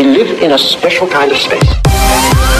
We live in a special kind of space.